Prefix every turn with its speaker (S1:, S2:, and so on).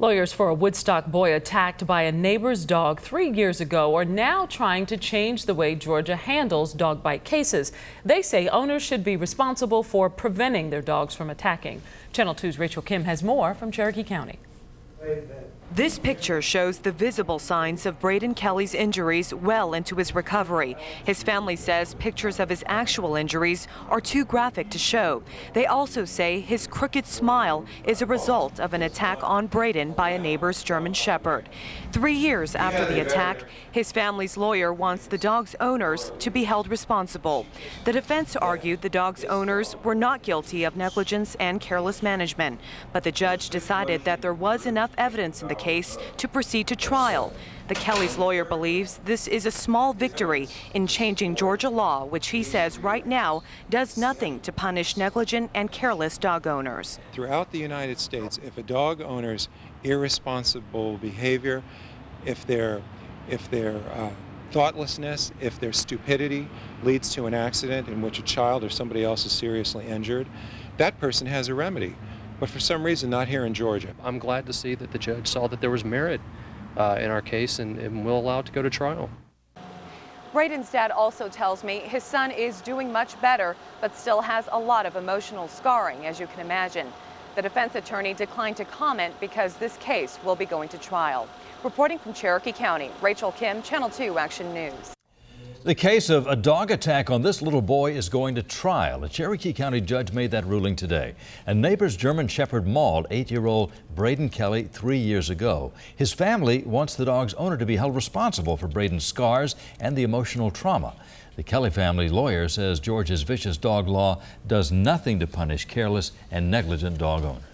S1: Lawyers for a Woodstock boy attacked by a neighbor's dog three years ago are now trying to change the way Georgia handles dog bite cases. They say owners should be responsible for preventing their dogs from attacking. Channel 2's Rachel Kim has more from Cherokee County.
S2: This picture shows the visible signs of Braeden Kelly's injuries well into his recovery. His family says pictures of his actual injuries are too graphic to show. They also say his crooked smile is a result of an attack on Braeden by a neighbor's German Shepherd. Three years after the attack, his family's lawyer wants the dog's owners to be held responsible. The defense argued the dog's owners were not guilty of negligence and careless management, but the judge decided that there was enough evidence in the case to proceed to trial. The Kellys' lawyer believes this is a small victory in changing Georgia law, which he says right now does nothing to punish negligent and careless dog owners.
S3: Throughout the United States, if a dog owner's irresponsible behavior, if their if their uh, thoughtlessness, if their stupidity leads to an accident in which a child or somebody else is seriously injured, that person has a remedy but for some reason not here in Georgia.
S4: I'm glad to see that the judge saw that there was merit uh, in our case and, and will allow it to go to trial.
S2: Braeden's dad also tells me his son is doing much better, but still has a lot of emotional scarring, as you can imagine. The defense attorney declined to comment because this case will be going to trial. Reporting from Cherokee County, Rachel Kim, Channel 2 Action News.
S5: The case of a dog attack on this little boy is going to trial. A Cherokee County judge made that ruling today. A neighbor's German Shepherd mauled eight-year-old Braeden Kelly three years ago. His family wants the dog's owner to be held responsible for Braeden's scars and the emotional trauma. The Kelly family lawyer says Georgia's vicious dog law does nothing to punish careless and negligent dog owners.